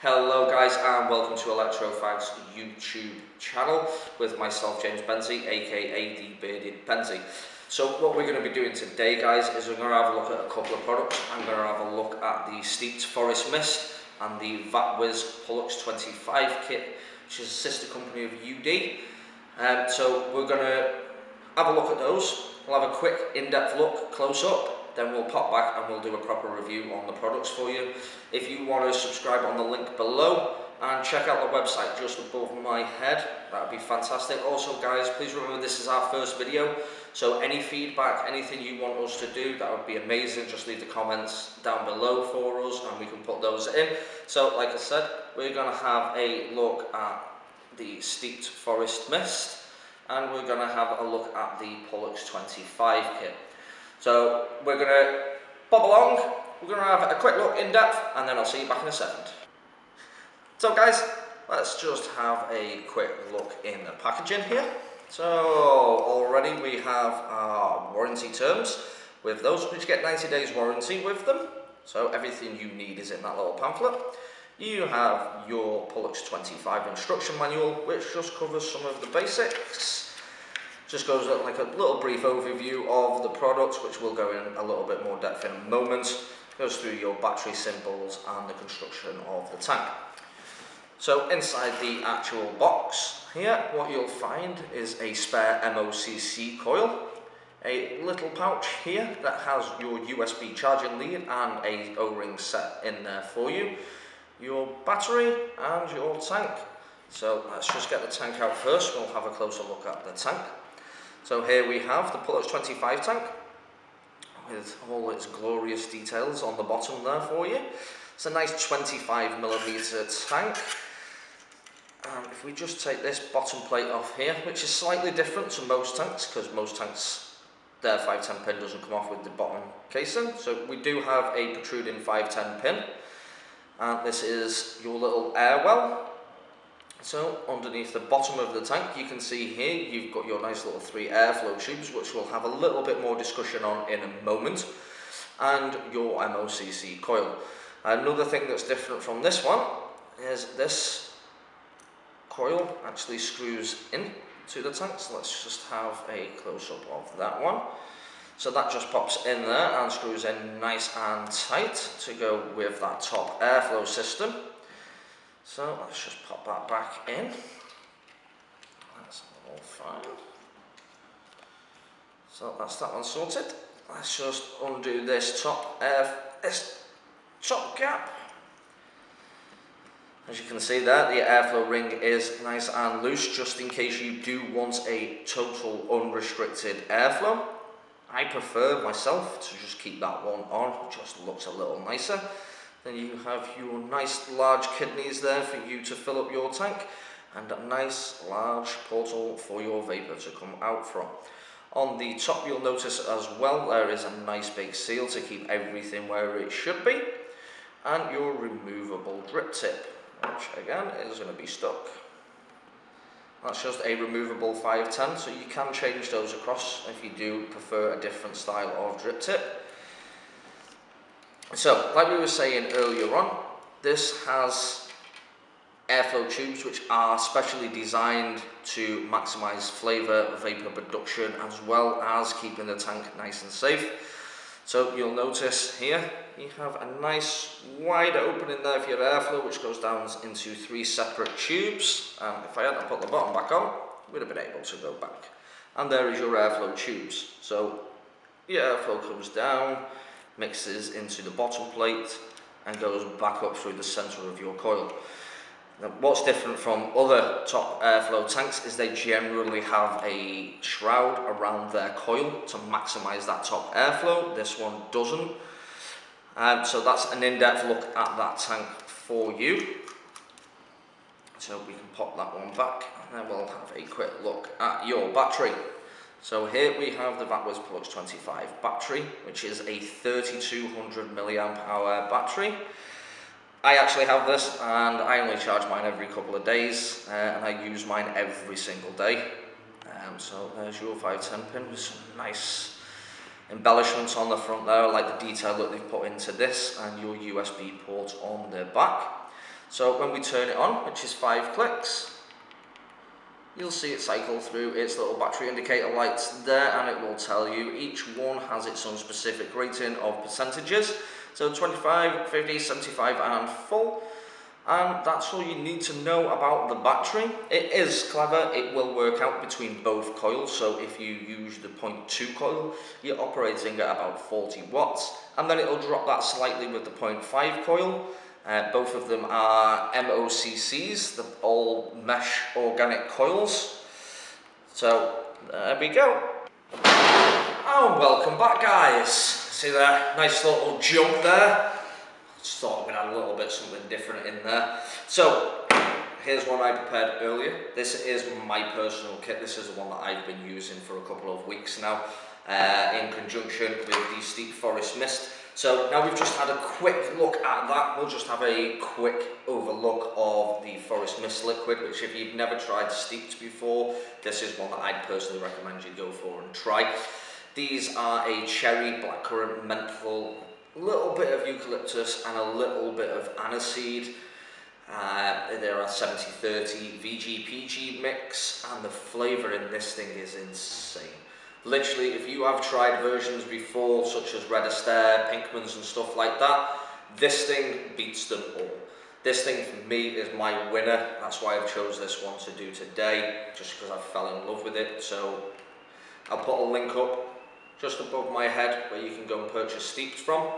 Hello guys and welcome to Alectrofags YouTube channel with myself James Benzie aka The Bearded Benzie. So what we're going to be doing today guys is we're going to have a look at a couple of products. I'm going to have a look at the Steepd Forest Mist and the VapWiz Pullox 25 kit which is a sister company of UD. Um, so we're going to have a look at those. We'll have a quick in-depth look close up then we'll pop back and we'll do a proper review on the products for you. If you want to subscribe on the link below and check out the website just above my head, that would be fantastic. Also guys, please remember this is our first video, so any feedback, anything you want us to do, that would be amazing. Just leave the comments down below for us and we can put those in. So like I said, we're going to have a look at the Steepd Forest Mist and we're going to have a look at the Pullox 25 kit. So we're going to bob along, we're going to have a quick look in depth, and then I'll see you back in a second. So guys, let's just have a quick look in the packaging here. So already we have our warranty terms with those which get 90 days warranty with them. So everything you need is in that little pamphlet. You have your Pullox 25 instruction manual, which just covers some of the basics. Just goes uh, like a little brief overview of the product, which we'll go in a little bit more depth in a moment. Goes through your battery symbols and the construction of the tank. So inside the actual box here, what you'll find is a spare MOCC coil, a little pouch here that has your USB charging lead and a O-ring set in there for you, your battery and your tank. So let's just get the tank out first, we'll have a closer look at the tank. So here we have the Pullox 25 tank with all its glorious details on the bottom there for you. It's a nice 25 millimeter tank. If we just take this bottom plate off here, which is slightly different to most tanks, because most tanks, their 510 pin doesn't come off with the bottom casing. So we do have a protruding 510 pin. And this is your little air well so underneath the bottom of the tank you can see here you've got your nice little three airflow tubes which we'll have a little bit more discussion on in a moment and your MOCC coil. Another thing that's different from this one is this coil actually screws in to the tank so let's just have a close-up of that one. So that just pops in there and screws in nice and tight to go with that top airflow system. So let's just pop that back in. That's all fine. So that's that one sorted. Let's just undo this top uh, this top cap. As you can see there, the airflow ring is nice and loose just in case you do want a total unrestricted airflow. I prefer myself to just keep that one on, it just looks a little nicer. Then you have your nice large kidneys there for you to fill up your tank and a nice large portal for your vapour to come out from. On the top you'll notice as well there is a nice big seal to keep everything where it should be and your removable drip tip which again is going to be stuck. That's just a removable 510 so you can change those across if you do prefer a different style of drip tip. So, like we were saying earlier on, this has airflow tubes which are specially designed to maximize flavor vapor production as well as keeping the tank nice and safe. So you'll notice here you have a nice wide opening there for your airflow which goes down into three separate tubes. And if I hadn't put the bottom back on, we'd have been able to go back. And there is your airflow tubes. So your airflow comes down, mixes into the bottom plate and goes back up through the center of your coil. Now, what's different from other top airflow tanks is they generally have a shroud around their coil to maximize that top airflow. This one doesn't. Um, so that's an in-depth look at that tank for you. So we can pop that one back and then we'll have a quick look at your battery. So here we have the Vatwas Plus 25 battery, which is a 3200 milliamp hour battery. I actually have this and I only charge mine every couple of days uh, and I use mine every single day. Um, so there's your 510 pin with some nice embellishments on the front there, like the detail that they've put into this and your USB port on the back. So when we turn it on, which is five clicks, you'll see it cycle through its little battery indicator lights there and it will tell you each one has its own specific rating of percentages. So 25, 50, 75 and full. And that's all you need to know about the battery. It is clever, it will work out between both coils, so if you use the 0.2 coil, you're operating at about 40 watts, and then it'll drop that slightly with the 0.5 coil. Uh, both of them are MOCCs, the all mesh organic coils. So there we go. And welcome back guys. See that nice little jump there? Just thought we'd add a little bit something different in there. So, here's one I prepared earlier. This is my personal kit. This is the one that I've been using for a couple of weeks now uh, in conjunction with the Steepd Forest Mist. So now we've just had a quick look at that. We'll just have a quick overlook of the Forest Mist liquid, which if you've never tried Steepd before, this is one that I'd personally recommend you go for and try. These are a cherry, blackcurrant, menthol, little bit of eucalyptus and a little bit of aniseed. Uh, there are 70-30 VG-PG mix and the flavour in this thing is insane. Literally, if you have tried versions before, such as Red Astaire, Pinkman's and stuff like that, this thing beats them all. This thing for me is my winner. That's why I've chose this one to do today, just because I fell in love with it. So I'll put a link up just above my head where you can go and purchase Steepd from.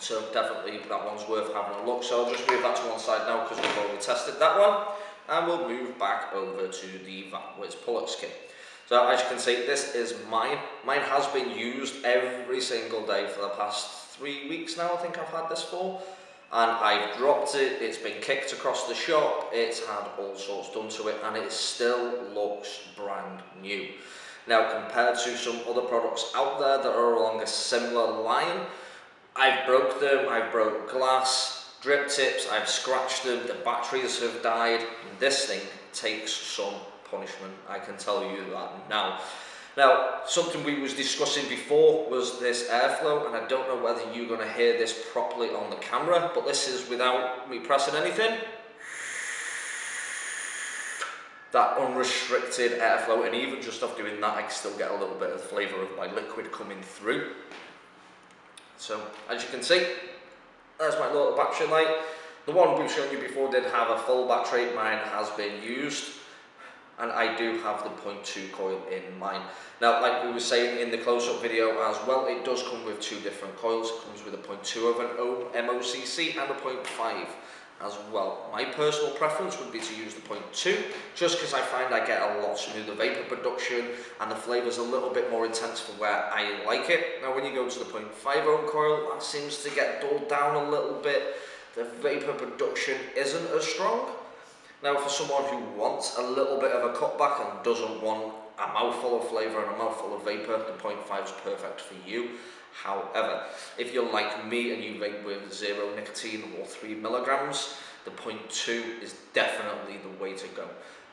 So definitely that one's worth having a look. So I'll just move that to one side now because we've already tested that one. And we'll move back over to the VapWiz Pullox kit. So as you can see, this is mine. Mine has been used every single day for the past three weeks now, I think I've had this for. And I've dropped it, it's been kicked across the shop, it's had all sorts done to it, and it still looks brand new. Now, compared to some other products out there that are along a similar line, I've broke them, I've broke glass, drip tips, I've scratched them, the batteries have died. This thing takes some punishment, I can tell you that now. Now, something we was discussing before was this airflow, and I don't know whether you're going to hear this properly on the camera, but this is without me pressing anything. That unrestricted airflow, and even just off doing that, I can still get a little bit of flavour of my liquid coming through. So as you can see, there's my little battery light. The one we've shown you before did have a full battery, mine has been used and I do have the 0.2 coil in mine. Now, like we were saying in the close-up video as well, it does come with two different coils. It comes with a 0.2 of an MOCC and a 0.5 as well. My personal preference would be to use the 0.2 just because I find I get a lot smoother vapor production and the flavour's a little bit more intense for where I like it. Now when you go to the 0.5 ohm coil that seems to get dulled down a little bit. The vapor production isn't as strong. Now for someone who wants a little bit of a cutback and doesn't want a mouthful of flavour and a mouthful of vapour, the 0.5 is perfect for you. However, if you're like me and you vape with zero nicotine or three milligrams, the 0.2 is definitely the way to go.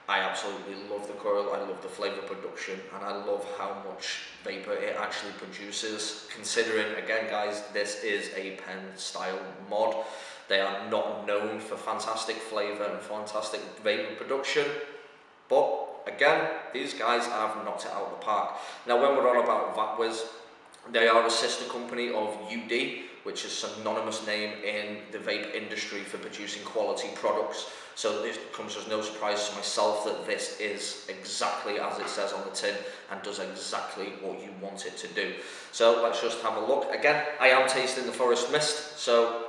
I absolutely love the coil, I love the flavour production, and I love how much vapour it actually produces. Considering, again guys, this is a pen style mod. They are not known for fantastic flavour and fantastic vapour production, but again, these guys have knocked it out of the park. Now when we're on about VapWiz, they are a sister company of UD, which is synonymous name in the vape industry for producing quality products. So this comes as no surprise to myself that this is exactly as it says on the tin and does exactly what you want it to do. So let's just have a look. Again, I am tasting the Forest Mist, so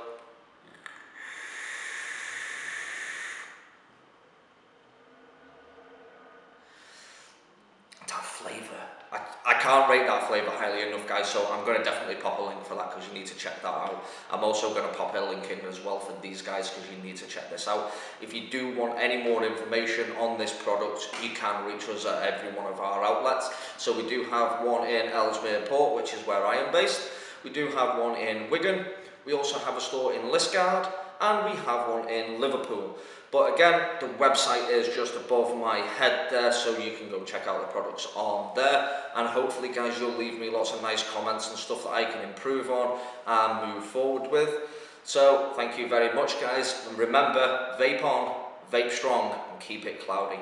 going to definitely pop a link for that because you need to check that out. I'm also going to pop a link in as well for these guys because you need to check this out. If you do want any more information on this product, you can reach us at every one of our outlets. So we do have one in Ellesmere Port, which is where I am based. We do have one in Wigan. We also have a store in Liscard and we have one in Liverpool. But again, the website is just above my head there, so you can go check out the products on there. And hopefully, guys, you'll leave me lots of nice comments and stuff that I can improve on and move forward with. So thank you very much guys and remember vape on, vape strong and keep it cloudy.